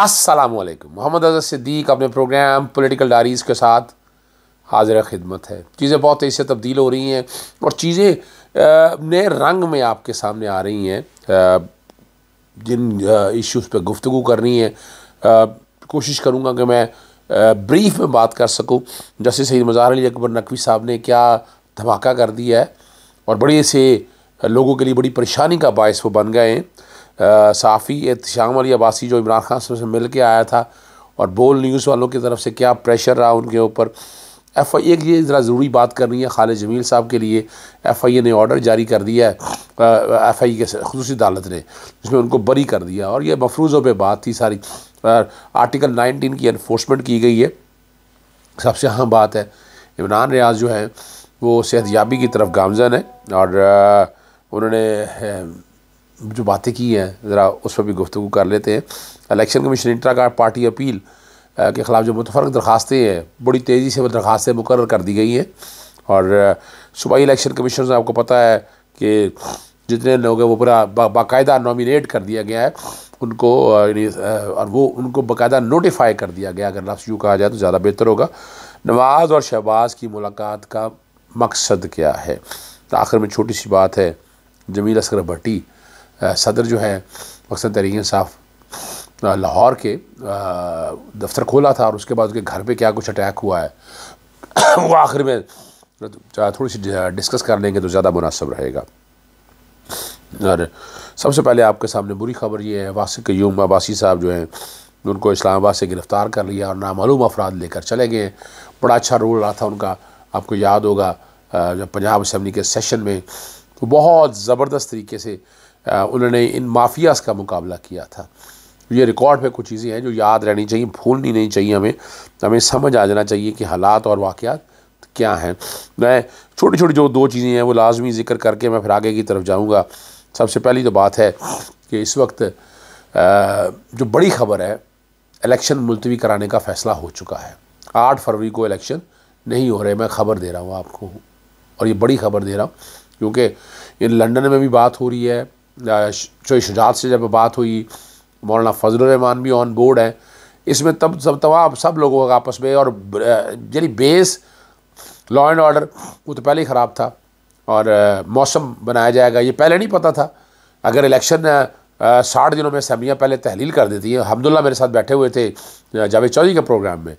असलकम मोहम्मद अजहर सिद्दीक अपने programme political diaries के साथ हाजिर खिदमत है। चीज़ें बहुत तेज़ी से तब्दील हो रही हैं और चीज़ें नए रंग में आपके सामने आ रही हैं। जिन इश्यूज़ पे गुफ्तु करनी है कोशिश करूँगा कि मैं ब्रीफ में बात कर सकूँ। जैसे सही मज़ार अली अकबर नकवी साहब ने क्या धमाका कर दिया है? और बड़े से लोगों के लिए बड़ी परेशानी का बायस वो बन गए हैं। साफ़ी, एहतशाम अली अब्बासी जो इमरान खान से मिल के आया था और बोल न्यूज़ वालों की तरफ़ से क्या प्रेशर रहा उनके ऊपर। एफ़ आई ए की ये ज़रा ज़रूरी बात करनी है खालिद जमील साहब के लिए। एफ़ आई ए ने ऑर्डर जारी कर दिया है। एफ़ आई ए के खसूस अदालत ने, जिसमें उनको बरी कर दिया और ये मफरूज़ों पर बात थी सारी। आर्टिकल नाइनटीन की इन्फोर्समेंट की गई है। सबसे अहम बात है, इमरान रियाज जो है, वो सेहतयाबी की तरफ़ गामजन है और उन्होंने जो बातें की हैं, ज़रा उस पर भी गुफ्तु कर लेते हैं। इलेक्शन कमीशन इंट्रा का पार्टी अपील के ख़िलाफ़ जो मुतफ़रक दरखास्तें हैं, बड़ी तेज़ी से वो दरख्वास्तें मुकर कर दी गई हैं। और सूबाई इलेक्शन कमीशन आपको पता है कि जितने लोग हैं, वो पूरा बाकायदा नॉमिनेट कर दिया गया है। उनको और वो, उनको बाकायदा नोटिफाई कर दिया गया अगर लफ्स यूँ कहा जाए तो ज़्यादा बेहतर होगा। नवाज़ और शहबाज की मुलाकात का मकसद क्या है? तो आखिर में छोटी सी बात है, जमील असगर भट्टी सदर जो है, मकसद तरीके साफ़ लाहौर के दफ्तर खोला था और उसके बाद उसके घर पे क्या कुछ अटैक हुआ है, वो आखिर में थोड़ी सी डिस्कस कर लेंगे तो ज़्यादा मुनासब रहेगा। और सबसे पहले आपके सामने बुरी खबर ये है, वासिक यूम अबासी साहब जो हैं, उनको इस्लामाबाद से गिरफ़्तार कर लिया और नामालूम अफराद लेकर चले गए। बड़ा अच्छा रोल रहा था उनका, आपको याद होगा जब पंजाब असम्बली के सेशन में तो बहुत ज़बरदस्त तरीके से उन्होंने इन माफियाज़ का मुकाबला किया था। ये रिकॉर्ड पे कुछ चीज़ें हैं जो याद रहनी चाहिए, भूलनी नहीं चाहिए हमें। हमें समझ आ जाना चाहिए कि हालात और वाक़ात क्या हैं। मैं छोटी छोटी जो दो चीज़ें हैं, वो लाजमी ज़िक्र करके मैं फिर आगे की तरफ़ जाऊँगा। सबसे पहली तो बात है कि इस वक्त जो बड़ी ख़बर है, इलेक्शन मुलतवी कराने का फ़ैसला हो चुका है। आठ फरवरी को इलेक्शन नहीं हो रहे, मैं ख़बर दे रहा हूँ आपको। और ये बड़ी ख़बर दे रहा हूँ, क्योंकि इन लंदन में भी बात हो रही है शोई शुजात से जब बात हुई, मौलाना फजलरहमान भी ऑन बोर्ड है। इसमें तब, सब तमाम सब लोगों का आपस में और यानी बेस लॉ एंड ऑर्डर वो तो पहले ही ख़राब था। और मौसम बनाया जाएगा, ये पहले नहीं पता था। अगर इलेक्शन साठ दिनों में असम्बलियाँ पहले तहलील कर देती हैं हमदुल्ला मेरे साथ बैठे हुए थे जावेद चौधरी के प्रोग्राम में।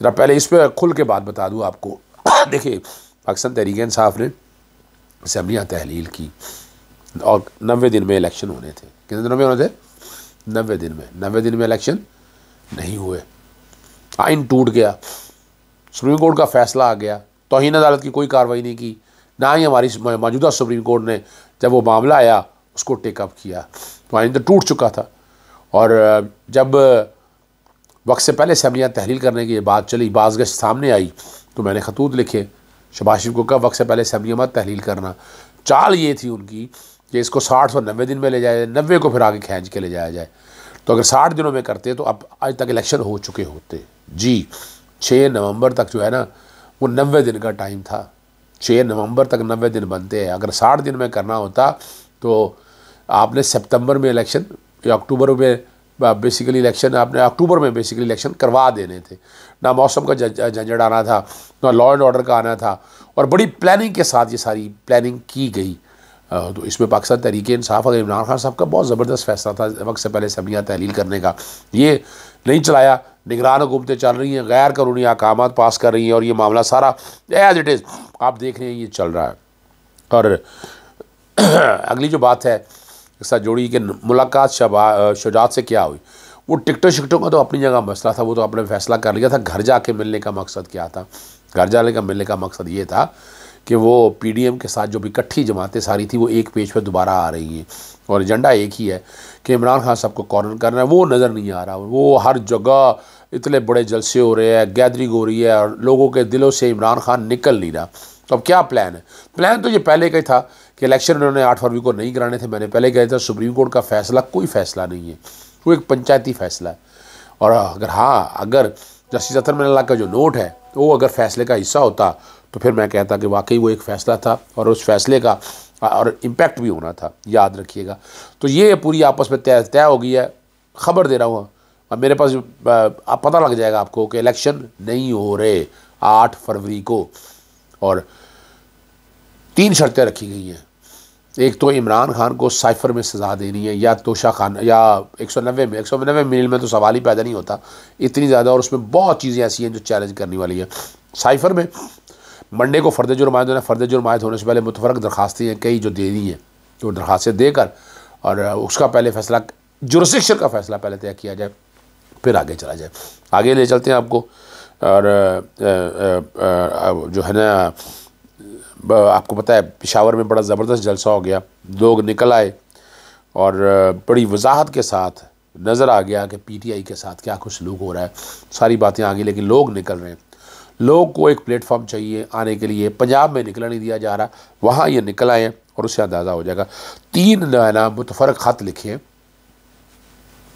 ज़रा पहले इस पर खुल के बात बता दूँ आपको। देखिए, पाकिस्तान तहरीक इंसाफ ने असम्बलियाँ तहलील की। और नबे दिन में इलेक्शन होने थे। कितने दिनों में होने थे? नबे दिन में। नबे दिन में इलेक्शन नहीं हुए। आइन टूट गया। सुप्रीम कोर्ट का फैसला आ गया। तोहन अदालत की कोई कार्रवाई नहीं की। ना ही हमारी मौजूदा सुप्रीम कोर्ट ने जब वो मामला आया, उसको टेकअप किया। तो आइन तो टूट चुका था। और जब वक्त से पहले असम्बलियाँ तहलील करने की बात चली बाजगश सामने आई तो मैंने खतूत लिखे, शबाज शरीफ को कहा, वक्त से पहले असम्बलियाँ मत तहलील करना। चाल ये थी उनकी कि इसको साठ सौ नब्बे दिन में ले जाया जाए, नब्बे को फिर आगे खींच के ले जाया जाए। तो अगर साठ दिनों में करते तो अब आज तक इलेक्शन हो चुके होते। जी छः नवंबर तक जो है ना, वो नब्बे दिन का टाइम था। छः नवंबर तक नब्बे दिन बनते हैं। अगर साठ दिन में करना होता तो आपने सितंबर में इलेक्शन या अक्टूबर में बेसिकली इलेक्शन, आपने अक्टूबर में बेसिकली इलेक्शन करवा देने थे। ना मौसम का झंझट आना था, ना लॉ एंड ऑर्डर का आना था। और बड़ी प्लानिंग के साथ ये सारी प्लानिंग की गई। तो इसमें पाकिस्तान तरीके इंसाफ अगर इमरान खान साहब का बहुत ज़बरदस्त फैसला था, वक्त से पहले असम्बलियाँ तहलील करने का। ये नहीं चलाया, निगरान हुकूमतें चल रही हैं, गैर कानूनी अहकाम पास कर रही हैं और ये मामला सारा एज इट इज़ आप देख रहे हैं, ये चल रहा है। और अगली जो बात है, इस साथ जोड़ी कि मुलाकात शबा शुजात से क्या हुई? वो टिकटों शिकटों का तो अपनी जगह मसला था, वो तो आपने फैसला कर लिया था, घर जाके मिलने का मकसद क्या था? घर जाने का मिलने का मकसद ये था कि वो पीडीएम के साथ जो भी इकट्ठी जमातें सारी थी, वो एक पेज पर दोबारा आ रही हैं। और एजेंडा एक ही है कि इमरान खान साहब को कॉर्नर करना है, वो नज़र नहीं आ रहा। वो हर जगह इतने बड़े जलसे हो रहे हैं, गैदरिंग हो रही है और लोगों के दिलों से इमरान खान निकल नहीं रहा। तो अब क्या प्लान है? प्लान तो ये पहले का ही था कि इलेक्शन उन्होंने आठ फरवरी को नहीं कराने थे। मैंने पहले कहा था सुप्रीम कोर्ट का फैसला कोई फैसला नहीं है। वो एक पंचायती फैसला है। और अगर हाँ अगर जस्टिस अतर मिल्ला का जो नोट है वो अगर फैसले का हिस्सा होता तो फिर मैं कहता कि वाकई वो एक फ़ैसला था और उस फैसले का, और इम्पैक्ट भी होना था, याद रखिएगा। तो ये पूरी आपस में तय तय हो गई है। ख़बर दे रहा हूँ। अब मेरे पास आप पता लग जाएगा आपको कि इलेक्शन नहीं हो रहे, आठ फरवरी को। और तीन शर्तें रखी गई हैं। एक तो इमरान खान को साइफर में सज़ा देनी है, या तोशा खान, या एक सौ नब्बे में, एक सौ नब्बे मिल में तो सवाल ही पैदा नहीं होता। इतनी ज़्यादा और उसमें बहुत चीज़ें ऐसी हैं जो चैलेंज करने वाली हैं। साइफर में मंडे को फ़र्द जुर्मायत होना फ़र्द जुर्मायत होने से पहले मुतफरक दरखास्तें हैं, कई जो दे दी हैं तो दरखास्तें देकर और उसका पहले फैसला जुरसिक्शन का फ़ैसला पहले तय किया जाए, फिर आगे चला जाए। आगे ले चलते हैं आपको, और जो है ना आपको पता है, पिशावर में बड़ा ज़बरदस्त जलसा हो गया। लोग निकल आए और बड़ी वजाहत के साथ नज़र आ गया कि पीटीआई के साथ क्या कुछ सलूक हो रहा है। सारी बातें आ गई लेकिन लोग निकल रहे हैं। लोग को एक प्लेटफॉर्म चाहिए आने के लिए। पंजाब में निकलने नहीं दिया जा रहा। वहाँ ये निकल आए और उससे अंदाज़ा हो जाएगा। तीन ना मुतफरक ख़त लिखे हैं।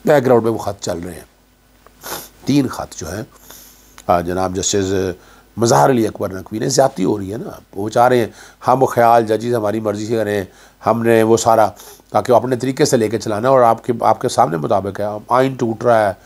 बैकग्राउंड में वो ख़त चल रहे हैं। तीन ख़त जो है। जनाब जस्टिस मज़हर अली अकबर नकवी ने ज़्यादती हो रही है ना। वो चाह रहे हैं, हम ख्याल, जजेज हमारी मर्ज़ी से करें, हमने वो सारा ताकि वो अपने तरीके से लेके चलाना और आपके आपके सामने मुताबिक है। आइन टूट रहा है,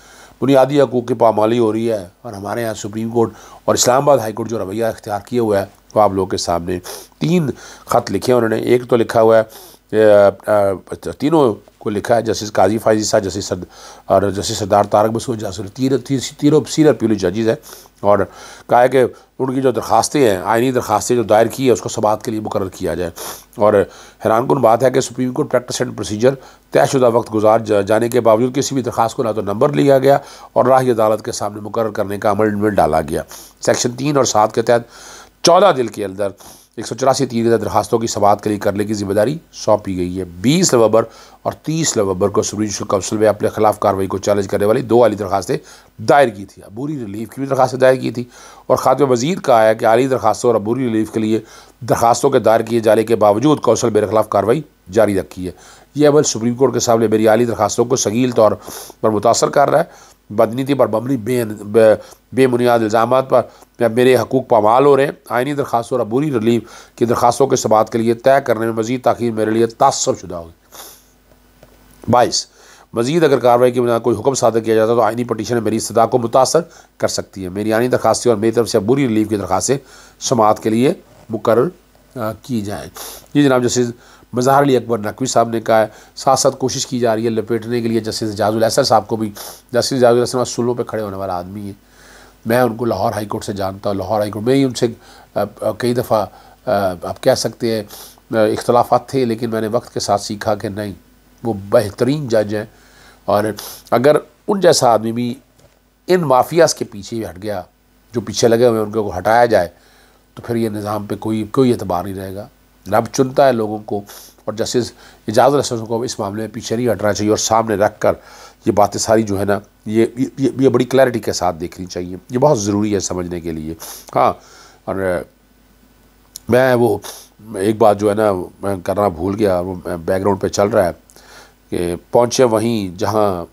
बुनियादी हकूक़ की पामाली हो रही है और हमारे यहाँ सुप्रीम कोर्ट और इस्लामाबाद हाई कोर्ट जो रवैया अख्तियार किए हुआ है, वो आप लोगों के सामने तीन ख़त लिखे हैं उन्होंने। एक तो लिखा हुआ है तीनों को लिखा है, जस्टिस काजी फाइजी साहब, जस्टिस और जस्टिस सरदार तारक बसूर जासर तीन, तीनों सीनियर पुलिस जजेज़ हैं, और कहा है कि उनकी जो दरखास्तें हैं आइनी दरखास्तें जो दायर की है, उसको समात के लिए मुकर किया जाए। और हैरान कन बात है कि supreme court practice and procedure तयशुदा वक्त गुजार जाने के बावजूद किसी भी दरखास्त को ना तो नंबर लिया गया, और राही अदालत के सामने मुकर करने का अमल में डाला गया। सेक्शन तीन और सात के तहत चौदह दिल के अंदर एक सौ चौरासी तीन दरखास्तों की समात के लिए करने की ज़िम्मेदारी सौंपी गई है। बीस नवंबर और तीस नवंबर को सुप्रीम काउंसिल में अपने खिलाफ कार्रवाई को चैलेंज करने वाली दो वाली दरखास्तें दायर की थी। अबूरी रिलीफ की भी दरखास्तें दायर की थी और खात्म मजीद कहा है कि आली दरखास्तों और अबूरी रिलीफ के लिए दरखास्तों के दायर किए जाने के बावजूद कौंसल मेरे खिलाफ कार्रवाई जारी रखी है। यह अमल सुप्रीम कोर्ट के सामने मेरी आली दरखास्तों को सगील तौर पर मुतासर कर रहा है। बदनीति पर बमनी बे, बेबुनियाद इल्ज़ाम पर। या मेरे हकूक़ पामाल हो रहे हैं आइनी दरखास्तों और बुरी रिलीफ की दरखास्तों के सबात के लिए तय करने में मजीद ताखिर मेरे लिए तासब शुदा होगी बाईस, मजीद अगर कार्रवाई के बिना कोई हुक्म सादर किया जाता है तो आइनी पटिशन मेरी सदा को मुतासर कर सकती है। मेरी आइनी दरखास्तें और मेरी तरफ़ से बुरी रिलीफ की दरखास्तें समात के लिए मुकर की जाएँ। जी जनाब जैसे मज़हर अली अकबर नकवी साहब ने कहा है, साथ साथ कोशिश की जा रही है लपेटने के लिए जस्टिस जाजुल असर साहब को भी। जस्टिस जाजुल असर सुलों पर खड़े होने वाला आदमी है। मैं उनको लाहौर हाई कोर्ट से जानता हूँ, लाहौर हाई कोर्ट में ही उनसे कई दफ़ा आप कह सकते हैं इख्तलाफात थे, लेकिन मैंने वक्त के साथ सीखा कि नहीं, वो बेहतरीन जज हैं। और अगर उन जैसा आदमी भी इन माफियाज के पीछे हट गया, जो पीछे लगे हुए उनको हटाया जाए तो फिर ये निज़ाम पे कोई कोई एतबार नहीं रहेगा। रब चुनता है लोगों को। और जस्टिस इजाज़त रसूल को इस मामले में पीछे नहीं हटना चाहिए और सामने रख कर ये बातें सारी जो है ना, ये ये ये बड़ी क्लैरिटी के साथ देखनी चाहिए। ये बहुत ज़रूरी है समझने के लिए। हाँ और मैं वो, एक बात जो है ना, मैं करना भूल गया वो बैकग्राउंड पे चल रहा है कि पहुँचे वहीं जहाँ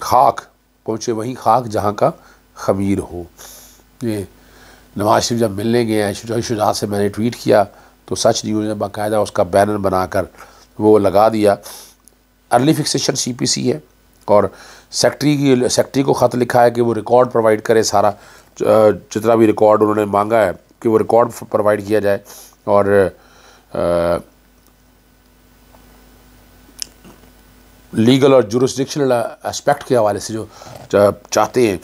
खाक, पहुँचे वहीं खाक जहाँ का खमीर हो। ये नवाज़ शरीफ जब मिलने गए हैं शुजा से मैंने ट्वीट किया तो सच न्यूज़ ने बाकायदा उसका बैनर बनाकर वो लगा दिया। अर्ली फिक्सेशन सीपीसी है और सेक्रेटरी की सेक्रेटरी को ख़त लिखा है कि वो रिकॉर्ड प्रोवाइड करे सारा जितना भी रिकॉर्ड उन्होंने मांगा है कि वो रिकॉर्ड प्रोवाइड किया जाए और आ, लीगल और जुरिस्डिक्शनल एस्पेक्ट के हवाले से जो चाहते हैं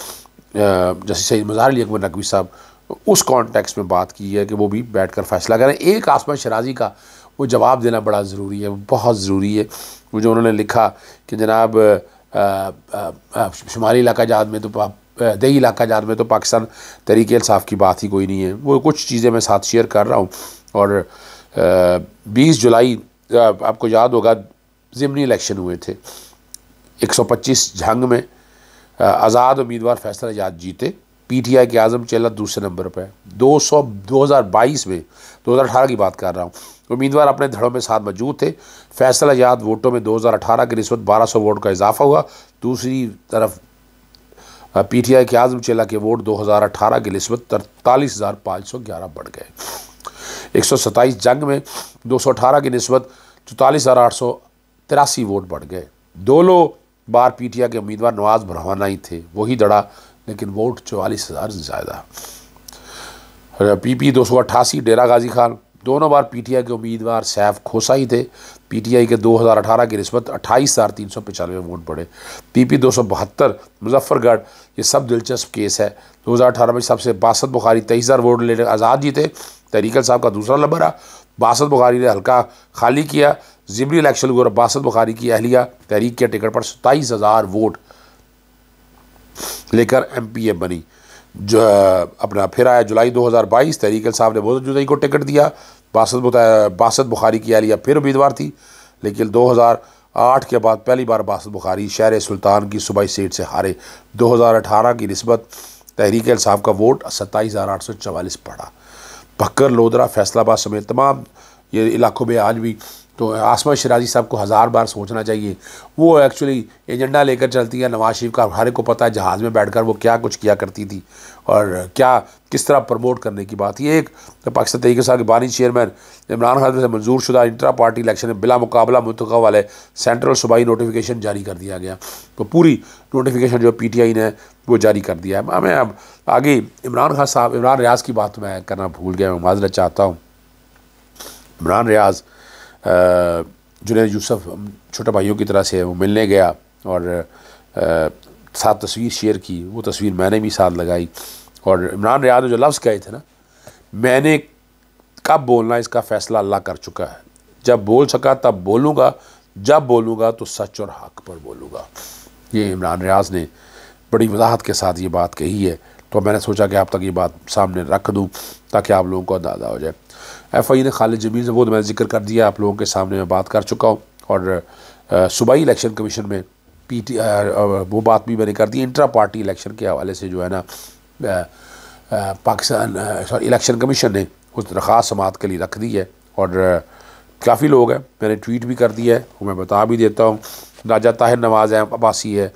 जैसे सही मज़ार अकबर नकवी साहब उस कॉन्टेक्स्ट में बात की है कि वो भी बैठ कर फैसला करें। एक आसमान शराजी का वो जवाब देना बड़ा ज़रूरी है, बहुत ज़रूरी है। वो जो उन्होंने लिखा कि जनाब शुमारी इलाका जात में तो दही इलाका जात में तो पाकिस्तान तरीके इंसाफ की बात ही कोई नहीं है। वो कुछ चीज़ें मैं साथ शेयर कर रहा हूँ। और बीस जुलाई आपको याद होगा, ज़िमनी इलेक्शन हुए थे। 125 जंग में आज़ाद उम्मीदवार फैसला आज़ाद जीते। पीटीआई के आज़म चेला दूसरे नंबर पर दो सौ, दो हज़ार बाईस में, दो हज़ार अठारह की बात कर रहा हूँ। उम्मीदवार अपने धड़ों में साथ मौजूद थे। फैसला याद वोटों में दो हज़ार अठारह की नस्बत बारह सौ वोट का इजाफा हुआ। दूसरी तरफ़ पीटीआई के आज़म चेला के वोट दो हज़ार अठारह की नस्बत तरतालीस हज़ार पाँच सौ ग्यारह बढ़ गए। एक सौ सत्ताईस जंग में दो सौ अठारह की नस्बत चौतालीस हज़ार आठ सौ तिरासी वोट बढ़ गए। दोनों बार पी टी आई के उम्मीदवार नवाज़ भरवाना ही थे। वही दड़ा लेकिन वोट चौवालीस हज़ार से ज़्यादा। पी पी दो सौ अट्ठासी, डेरा गाजी खान, दोनों बार पीटीआई के उम्मीदवार सैफ खोसा ही थे पीटीआई के 2018 की रिश्वत, अट्ठाईस हज़ार तीन सौ पचानवे वोट पड़े। पीपी दो सौ बहत्तर, मुजफ्फरगढ़, ये सब दिलचस्प केस है। 2018 में सबसे बासत बुखारी, तेईस हज़ार वोट लेने आज़ाद जीते तहरीकल साहब का दूसरा नंबर रहा। बासत बुखारी ने हल्का खाली किया। जिमरी इलेक्शन हुआ बासत बुखारी की अहलिया तहरीक के टिकट पर सत्ताईस हज़ार वोट लेकर एम पी ए बनी। जो अपना फिर आया जुलाई 2022 तहरीक साहब ने बहुत जुदाई को टिकट दिया। बासत बासत बुखारी की आलिया फिर उम्मीदवार थी। लेकिन 2008 के बाद पहली बार बासत बुखारी शहर सुल्तान की सूबाई सीट से हारे। 2018 की नस्बत तहरीक साहब का वोट सत्ताईस हज़ार आठ सौ चवालीस पड़ा। बकर लोधरा, फैसलाबाद समेत तमाम ये इलाकों में आज भी तो आसमा शराजी साहब को हज़ार बार सोचना चाहिए। वो एक्चुअली एजेंडा लेकर चलती है, नवाज़ शरीफ का। हर एक को पता है जहाज़ में बैठकर वो क्या कुछ किया करती थी और क्या, किस तरह प्रमोट करने की बात। ये एक तो पाकिस्तान तरीके साहब के बानी चेयरमैन इमरान खान से मंजूर शुदा इंटरा पार्टी इलेक्शन में बिला मुकाबला मुतका वाले सेंट्रल सूबाई नोटिफिकेशन जारी कर दिया गया। तो पूरी नोटिफिकेशन जो पी टी आई ने, वो जारी कर दिया है। मैं अब आगे इमरान खान साहब, इमरान रियाज की बात मैं करना भूल गया। मैं माजरत चाहता हूँ। इमरान रियाज़ जुनेद यूसुफ छोटे भाइयों की तरह से वो मिलने गया और साथ तस्वीर शेयर की। वो तस्वीर मैंने भी साथ लगाई। और इमरान रियाज ने जो लफ्ज़ कहे थे ना, मैंने कब बोलना इसका फ़ैसला अल्लाह कर चुका है। जब बोल सका तब बोलूँगा, जब बोलूँगा तो सच और हक पर बोलूँगा। ये इमरान रियाज ने बड़ी वजाहत के साथ ये बात कही है। तो मैंने सोचा कि आप तक ये बात सामने रख दूँ ताकि आप लोगों को अंदाज़ा हो जाए। एफ़ आई ने खालिद जमील से वो मैंने ज़िक्र कर दिया, आप लोगों के सामने मैं बात कर चुका हूँ। और सूबाई इलेक्शन कमीशन में पी टी वो बात भी मैंने कर दी, इंट्रा पार्टी इलेक्शन के हवाले से जो है ना पाकिस्तान सॉरी, इलेक्शन कमीशन ने उस दरख्वास्त समात के लिए रख दी है। और काफ़ी लोग हैं, मैंने ट्वीट भी कर दिया है, वो मैं बता भी देता हूँ। राजा ताहिर नवाज़ हैं, अब्बासी है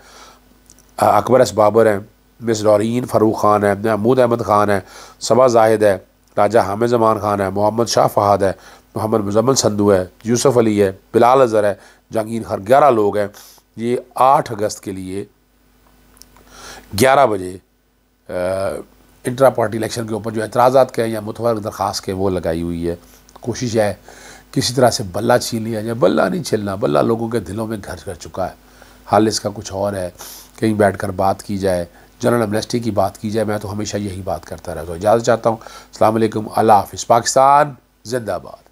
अकबर एस बाबर हैं, मिस डॉरीन फ़ारूक ख़ान है, महमूद अहमद ख़ान है, सबा जाहिद है राजा हामिद जमान ख़ान है, मोहम्मद शाह फ़हाद है, मोहम्मद मुजम्मल संधू है, यूसुफ अली है, बिलाल अज़हर है, जहांगीर खर ग्यारह लोग हैं। ये आठ अगस्त के लिए ग्यारह बजे इंटरा पार्टी इलेक्शन के ऊपर जो एतराज़ा के या मुतवर दरख्वास्त के, वो लगाई हुई है। कोशिश है किसी तरह से बल्ला छीन लिया जाए बल्ला नहीं छिलना, बल्ला लोगों के दिलों में घर कर चुका है। हाल इसका कुछ और है, कहीं बैठ कर बात की जाए जनरल एमनेस्टी की बात की जाए, मैं तो हमेशा यही बात करता रहता हूँ। इजाज़त चाहता हूँ। अल्लाम अल्लाह हाफ़ पाकिस्तान, जिंदाबाद।